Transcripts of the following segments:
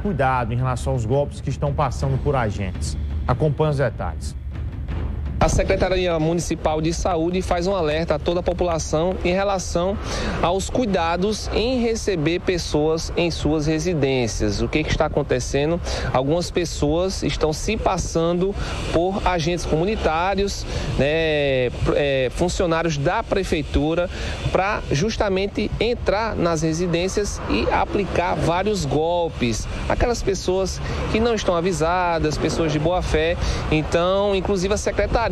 cuidado em relação aos golpes que estão passando por agentes. Acompanhe os detalhes. A Secretaria Municipal de Saúde faz um alerta a toda a população em relação aos cuidados em receber pessoas em suas residências. O que, que está acontecendo? Algumas pessoas estão se passando por agentes comunitários, né, é, funcionários da prefeitura, para justamente entrar nas residências e aplicar vários golpes. Aquelas pessoas que não estão avisadas, pessoas de boa fé. Então, inclusive a secretaria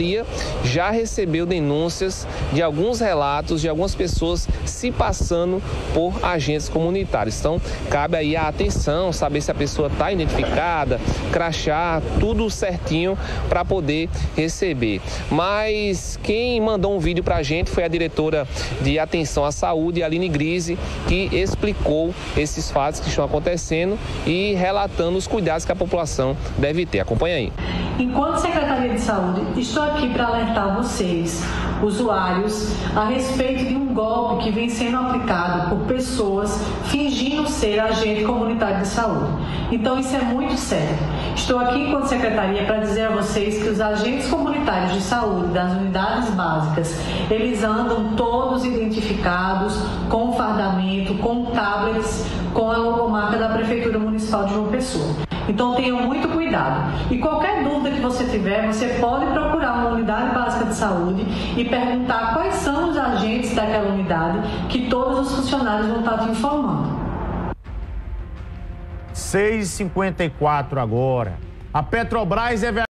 Já recebeu denúncias de alguns relatos de algumas pessoas se passando por agentes comunitários. Então, cabe aí a atenção, saber se a pessoa está identificada, crachar, tudo certinho para poder receber. Mas quem mandou um vídeo para a gente foi a diretora de Atenção à Saúde, Aline Grise, que explicou esses fatos que estão acontecendo e relatando os cuidados que a população deve ter. Acompanha aí. Enquanto Secretaria de Saúde, estou aqui para alertar vocês, usuários, a respeito de um golpe que vem sendo aplicado por pessoas fingindo ser agente comunitário de saúde. Então isso é muito sério. Estou aqui enquanto secretaria para dizer a vocês que os agentes comunitários de saúde das unidades básicas, eles andam todos identificados com fardamento, com tablets, com a logomarca da Prefeitura Municipal de João Pessoa. Então tenham muito cuidado. E qualquer dúvida que você tiver, você pode procurar uma unidade básica de saúde e perguntar quais são os agentes daquela unidade que todos os funcionários vão estar te informando. 6h54 agora. A Petrobras é